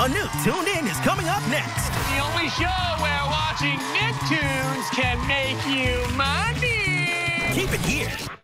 A new Tooned In is coming up next. The only show where watching Nicktoons can make you money. Keep it here.